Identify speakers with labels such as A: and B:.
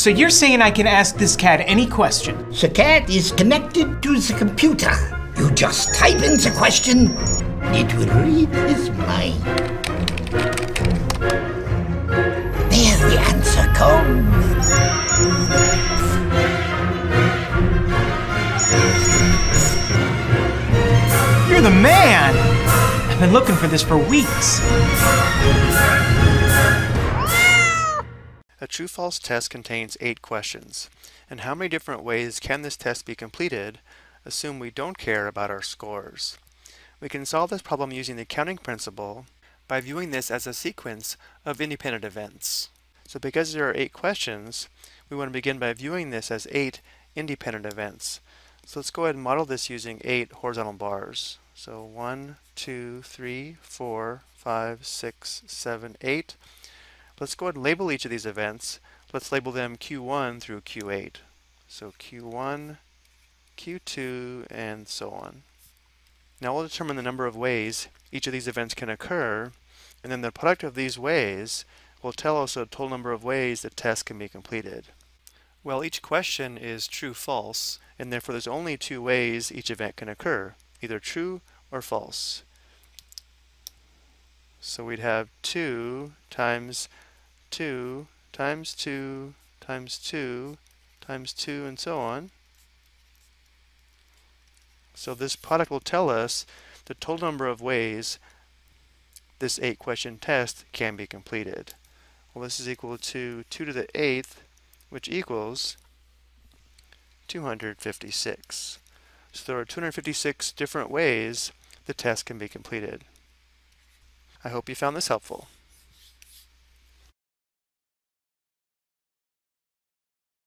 A: So you're saying I can ask this cat any question?
B: The cat is connected to the computer. You just type in the question, it will read his mind. There the answer comes.
A: You're the man! I've been looking for this for weeks.
C: True-false test contains eight questions. And how many different ways can this test be completed? Assume we don't care about our scores. We can solve this problem using the counting principle by viewing this as a sequence of independent events. So because there are eight questions, we want to begin by viewing this as eight independent events. So let's go ahead and model this using eight horizontal bars. So one, two, three, four, five, six, seven, eight. Let's go ahead and label each of these events. Let's label them Q1 through Q8. So Q1, Q2, and so on. Now we'll determine the number of ways each of these events can occur, and then the product of these ways will tell us the total number of ways the test can be completed. Well, each question is true-false, and therefore there's only two ways each event can occur, either true or false. So we'd have 2 times 2 times 2 times 2 times 2 and so on. So this product will tell us the total number of ways this 8 question test can be completed. Well, this is equal to 2 to the 8th which equals 256. So there are 256 different ways the test can be completed. I hope you found this helpful.